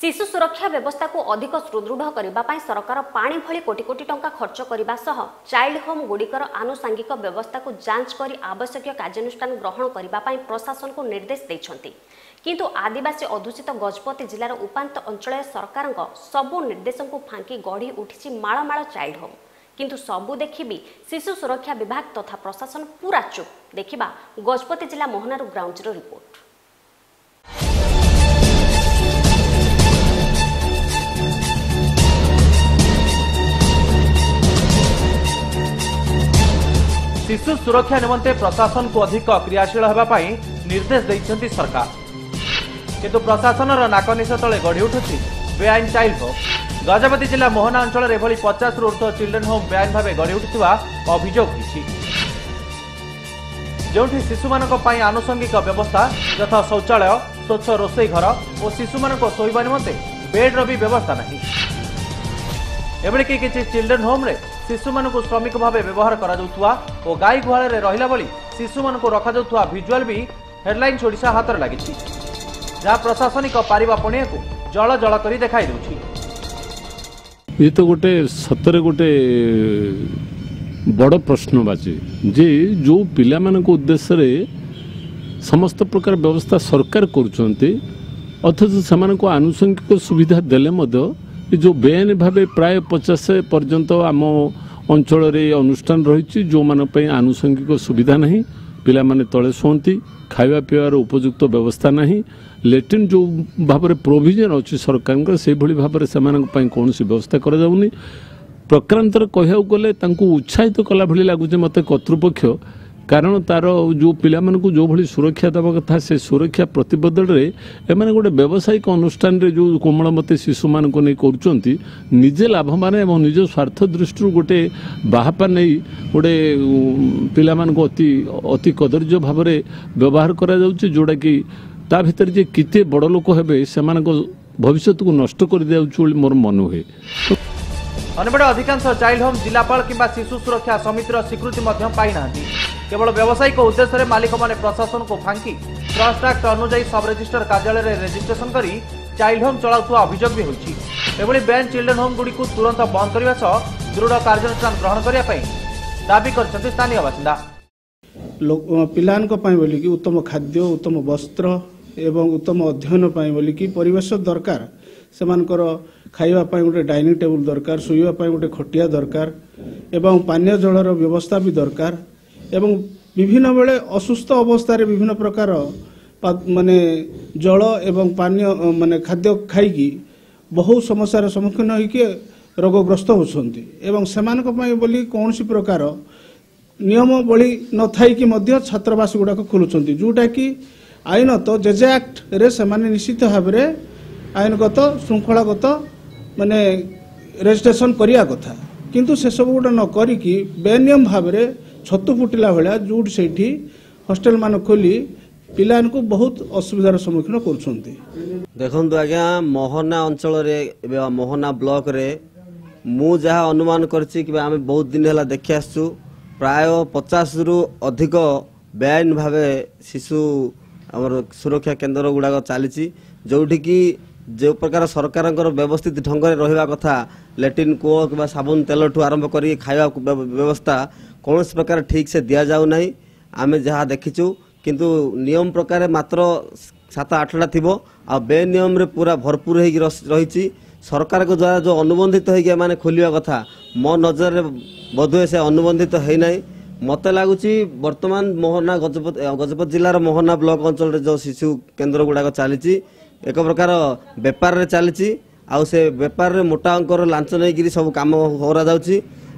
ଶିଶୁ ସୁରକ୍ଷା ବ୍ୟବସ୍ଥାକୁ ଅଧିକ ସୁଦୃଢ଼ କରିବା ପାଇଁ ସରକାର ପାଣି ଭଳି କୋଟି କୋଟି ଟଙ୍କା ଖର୍ଚ୍ଚ କରିବା ସହ ଚାଇଲ୍ଡ ହୋମ୍ ଗୁଡ଼ିକର ଆନୁଷାଙ୍ଗିକ ବ୍ୟବସ୍ଥାକୁ ଯାଞ୍ଚ କରି ଆବଶ୍ୟକୀୟ କାର୍ଯ୍ୟାନୁଷ୍ଠାନ ଗ୍ରହଣ କରିବା ପାଇଁ ପ୍ରଶାସନକୁ ନିର୍ଦ୍ଦେଶ ଦେଇଛନ୍ତି କିନ୍ତୁ ଆଦିବାସୀ ଅଧ୍ୟୁଷିତ ଗଜପତି ଜିଲ୍ଲାର ଉପାନ୍ତ ଅଞ୍ଚଳରେ ସରକାରଙ୍କ ସବୁ ନିର୍ଦ୍ଦେଶଙ୍କୁ ଫାଙ୍କି ଗଢ଼ି ଉଠିଛି ମାଳମାଳ ଚାଇଲ୍ଡ ହୋମ୍ କିନ୍ତୁ ସବୁ ଦେଖିବି ଶିଶୁ ସୁରକ୍ଷା ବିଭାଗ ତଥା ପ୍ରଶାସନ ପୁରା ଚୁପ୍ ଦେଖିବା ଗଜପତି ଜିଲ୍ଲା ମୋହନାରୁ ଗ୍ରାଉଣ୍ଡର ରିପୋର୍ଟ শিশু সুরক্ষা নিমন্তে প্রশাসনকু অধিক ক্রিয়াশীল হওয়া নির্দেশ দিয়েছেন সরকার কিন্তু প্রশাসনর নাকনিশ তলে গড়ি উঠুছি বেআইন চাইল্ড হোম গজপতি জেলা মোহনা অঞ্চলের এভাবে পচাশরু ঊর্ধ্ব চিলড্রেন হোম বেআইন ভাবে গড়ি উঠিଥିବା অভিযোগ ହୋଇଛି ଯେଉଁଠି ଶିଶୁମାନଙ୍କ ପାଇଁ ଆନୁଷଙ୍ଗିକ ବ୍ୟବସ୍ଥା ଯଥା ଶୌଚାଳୟ ସ୍ୱଚ୍ଛ ରୋଷେଇ ଘର ଓ ଶିଶୁମାନଙ୍କ ଶୋଇବା ନିମନ୍ତେ ବେଡ୍ର ବି ବ୍ୟବସ୍ଥା ନାହିଁ ଏଭଳିକି କିଛି ଚିଲଡ୍ରେନ୍ ହୋମ୍ରେ ଶିଶୁମାନଙ୍କୁ ଶ୍ରମିକ ଭାବେ ବ୍ୟବହାର କରାଯାଉଥିବା ଓ ଗାଈ ଗୁହାଳରେ ରହିଲା ଭଳି ଶିଶୁମାନଙ୍କୁ ରଖାଯାଉଥିବା ଭିଜୁଆଲ୍ ବି ହେଡ୍ଲାଇନ୍ସ ଓଡ଼ିଶା ହାତରେ ଲାଗିଛି ଯାହା ପ୍ରଶାସନିକ ପାରିବା ପଣିଆକୁ ଜଳ ଜଳ କରି ଦେଖାଇ ଦେଉଛି ଇଏ ତ ଗୋଟେ ସତରେ ଗୋଟେ ବଡ଼ ପ୍ରଶ୍ନବାଚୀ ଯେ ଯେଉଁ ପିଲାମାନଙ୍କ ଉଦ୍ଦେଶ୍ୟରେ ସମସ୍ତ ପ୍ରକାର ବ୍ୟବସ୍ଥା ସରକାର କରୁଛନ୍ତି ଅଥଚ ସେମାନଙ୍କୁ ଆନୁଷଙ୍ଗିକ ସୁବିଧା ଦେଲେ ମଧ୍ୟ जो बेआईन भावे प्राय पचास पर्यन्त आम ଅଞ୍ଚଳରେ ଏ ଅନୁଷ୍ଠାନ ରହିଛି ଯେଉଁମାନଙ୍କ ପାଇଁ ଆନୁଷଙ୍ଗିକ ସୁବିଧା ନାହିଁ ପିଲାମାନେ ତଳେ ଶୁଅନ୍ତି ଖାଇବା ପିଇବାର ଉପଯୁକ୍ତ ବ୍ୟବସ୍ଥା ନାହିଁ ଲାଟ୍ରିନ୍ ଯେଉଁ ଭାବରେ ପ୍ରୋଭିଜନ୍ ଅଛି ସରକାରଙ୍କର ସେଇଭଳି ଭାବରେ ସେମାନଙ୍କ ପାଇଁ କୌଣସି ବ୍ୟବସ୍ଥା କରାଯାଉନି ପ୍ରକ୍ରାନ୍ତରେ କହିବାକୁ ଗଲେ ତାଙ୍କୁ ଉତ୍ସାହିତ କଲା ଭଳି ଲାଗୁଛି ମୋତେ କର୍ତ୍ତୃପକ୍ଷ କାରଣ ତା'ର ଯେଉଁ ପିଲାମାନଙ୍କୁ ଯେଉଁଭଳି ସୁରକ୍ଷା ଦେବା କଥା ସେ ସୁରକ୍ଷା ପ୍ରତିବଦଳରେ ଏମାନେ ଗୋଟେ ବ୍ୟବସାୟିକ ଅନୁଷ୍ଠାନରେ ଯେଉଁ କୋମଳମତି ଶିଶୁମାନଙ୍କୁ ନେଇ କରୁଛନ୍ତି ନିଜେ ଲାଭବାନ ଏବଂ ନିଜ ସ୍ୱାର୍ଥ ଦୃଷ୍ଟିରୁ ଗୋଟେ ବାହାପା ନେଇ ଗୋଟେ ପିଲାମାନଙ୍କୁ ଅତି ଅତି କଦର୍ଯ୍ୟ ଭାବରେ ବ୍ୟବହାର କରାଯାଉଛି ଯେଉଁଟାକି ତା ଭିତରେ ଯେ କେତେ ବଡ଼ ଲୋକ ହେବେ ସେମାନଙ୍କ ଭବିଷ୍ୟତକୁ ନଷ୍ଟ କରିଦିଆଯାଉଛି ବୋଲି ମୋର ମନେ ହୁଏ ଅନ୍ୟପଟେ ଅଧିକାଂଶ ଚାଇଲ୍ଡ ହୋମ୍ ଜିଲ୍ଲାପାଳ କିମ୍ବା ଶିଶୁ ସୁରକ୍ଷା ସମିତିର ସ୍ୱୀକୃତି ମଧ୍ୟ ପାଇନାହାନ୍ତି কেবল ব্যবসায়িক উদ্দেশ্যে মালিকমানে প্রশাসনকে ফাঙ্কি ট্রস্ট আক্ট অনুযায়ী সব রেজিষ্টর কার্যালয়ের রেজিষ্ট্রেসন করে চাইল্ড হোম চলাউথা অভিযোগ বি হয়েছে এভাবে ব্যান চিলড্রেন হোম গুড়ি তুরন্ত বন্ধ করা সহ দৃঢ় কার্যানুষ্ঠান গ্রহণ করা দাবি করছেন স্থানীয় বাসিন্দা ପିଲାଙ୍କ ପାଇଁ ବୋଲିକି ଉତ୍ତମ ଖାଦ୍ୟ ଉତ୍ତମ ବସ୍ତ୍ର ଏବଂ ଉତ୍ତମ ଅଧ୍ୟୟନ ପାଇଁ ବୋଲିକି ପରିବେଶ ଦରକାର ସେମାନଙ୍କର ଖାଇବା ପାଇଁ ଗୋଟେ ଡାଇନିଂ ଟେବୁଲ୍ ଦରକାର ଶୋଇବା ପାଇଁ ଗୋଟେ ଖଟିଆ ଦରକାର ଏବଂ ପାନୀୟ ଜଳର ବ୍ୟବସ୍ଥା ବି ଦରକାର ଏବଂ ବିଭିନ୍ନ ବେଳେ ଅସୁସ୍ଥ ଅବସ୍ଥାରେ ବିଭିନ୍ନ ପ୍ରକାର ମାନେ ଜଳ ଏବଂ ପାନୀୟ ମାନେ ଖାଦ୍ୟ ଖାଇକି ବହୁ ସମସ୍ୟାର ସମ୍ମୁଖୀନ ହୋଇକି ରୋଗଗ୍ରସ୍ତ ହେଉଛନ୍ତି ଏବଂ ସେମାନଙ୍କ ପାଇଁ ବୋଲି କୌଣସି ପ୍ରକାର ନିୟମବଳୀ ନଥାଇକି ମଧ୍ୟ ଛାତ୍ରବାସ ଗୁଡ଼ାକ ଖୋଲୁଛନ୍ତି ଯେଉଁଟାକି ଆଇନତଃ ଜେଜେ ଆକ୍ଟରେ ସେମାନେ ନିଶ୍ଚିତ ଭାବରେ ଆଇନଗତ ଶୃଙ୍ଖଳାଗତ ମାନେ ରେଜିଷ୍ଟ୍ରେସନ କରିବା କଥା କିନ୍ତୁ ସେସବୁ ଗୁଡ଼ା ନ କରିକି ବେନିୟମ ଭାବରେ ଛତୁ ଫୁଟିଲା ଭଳିଆ ଯେଉଁଠି ସେଇଠି ହଷ୍ଟେଲମାନ ଖୋଲି ପିଲାମାନଙ୍କୁ ବହୁତ ଅସୁବିଧାର ସମ୍ମୁଖୀନ କରୁଛନ୍ତି ଦେଖନ୍ତୁ ଆଜ୍ଞା ମୋହନା ଅଞ୍ଚଳରେ ବା ମୋହନା ବ୍ଲକରେ ମୁଁ ଯାହା ଅନୁମାନ କରିଛି କିମ୍ବା ଆମେ ବହୁତ ଦିନ ହେଲା ଦେଖି ଆସିଛୁ ପ୍ରାୟ ପଚାଶରୁ ଅଧିକ ବେଆଇନ ଭାବେ ଶିଶୁ ଆମର ସୁରକ୍ଷା କେନ୍ଦ୍ର ଗୁଡ଼ାକ ଚାଲିଛି ଯେଉଁଠିକି ଯେଉଁ ପ୍ରକାର ସରକାରଙ୍କର ବ୍ୟବସ୍ଥିତ ଢଙ୍ଗରେ ରହିବା କଥା ଲାଟ୍ରିନ୍ କୂଅ କିମ୍ବା ସାବୁନ ତେଲଠୁ ଆରମ୍ଭ କରି ଖାଇବା ବ୍ୟବସ୍ଥା କୌଣସି ପ୍ରକାର ଠିକ୍ ସେ ଦିଆଯାଉନାହିଁ ଆମେ ଯାହା ଦେଖିଛୁ କିନ୍ତୁ ନିୟମ ପ୍ରକାରେ ମାତ୍ର ସାତ ଆଠଟା ଥିବ ଆଉ ବେନିୟମରେ ପୁରା ଭରପୁର ହେଇକି ରହିଛି ସରକାରଙ୍କ ଦ୍ୱାରା ଯେଉଁ ଅନୁବନ୍ଧିତ ହେଇକି ଏମାନେ ଖୋଲିବା କଥା ମୋ ନଜରରେ ବୋଧହୁଏ ସେ ଅନୁବନ୍ଧିତ ହେଇନାହିଁ ମୋତେ ଲାଗୁଛି ବର୍ତ୍ତମାନ ମୋହନା ଗଜପତ ଗଜପତି ଜିଲ୍ଲାର ମୋହନା ବ୍ଲକ ଅଞ୍ଚଳରେ ଯେଉଁ ଶିଶୁ କେନ୍ଦ୍ର ଗୁଡ଼ାକ ଚାଲିଛି ଏକ ପ୍ରକାର ବେପାରରେ ଚାଲିଛି ଆଉ ସେ ବେପାରରେ ମୋଟା ଅଙ୍କର ଲାଞ୍ଚ ନେଇକିରି ସବୁ କାମ କରାଯାଉଛି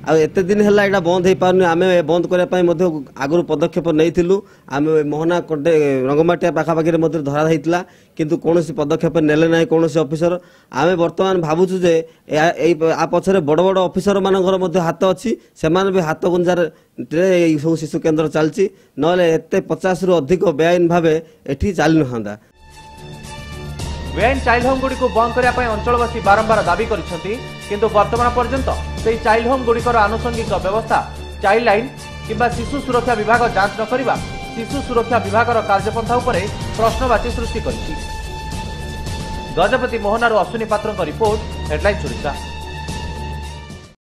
ଆଉ ଏତେ ଦିନ ହେଲା ଏଇଟା ବନ୍ଦ ହୋଇପାରୁନି ଆମେ ବନ୍ଦ କରିବା ପାଇଁ ମଧ୍ୟ ଆଗରୁ ପଦକ୍ଷେପ ନେଇଥିଲୁ ଆମେ ମୋହନା କଣ୍ଟେ ରଙ୍ଗମାଟିଆ ପାଖାପାଖିରେ ମଧ୍ୟ ଧରା ହୋଇଥିଲା କିନ୍ତୁ କୌଣସି ପଦକ୍ଷେପ ନେଲେ ନାହିଁ କୌଣସି ଅଫିସର ଆମେ ବର୍ତ୍ତମାନ ଭାବୁଛୁ ଯେ ଏଇ ଆ ପଛରେ ବଡ଼ ବଡ଼ ଅଫିସରମାନଙ୍କର ମଧ୍ୟ ହାତ ଅଛି ସେମାନେ ବି ହାତ ଗୁଞ୍ଜାରେ ଏଇ ସବୁ ଶିଶୁ କେନ୍ଦ୍ର ଚାଲିଛି ନହେଲେ ଏତେ ପଚାଶରୁ ଅଧିକ ବେଆଇନ বেআইন চাইল্ড হোমগুড়ি বন্ধ করা অঞ্চলবাসী বারম্বার দাবি করেছেন কিন্তু বর্তমান পর্যন্ত সেই চাইল্ড হোমগুড়ির আনুষঙ্গিক ব্যবস্থা চাইল্ড লাইন কিংবা শিশু সুরক্ষা বিভাগ যাঞ্চ নকরা শিশু সুরক্ষা বিভাগের কার্যপন্থা উপরে প্রশ্নবাচী সৃষ্টি করেছে গজপতি মোহনার অশ্বিনী পাত্র রিপোর্ট হেডলাইন্স ওড়িশা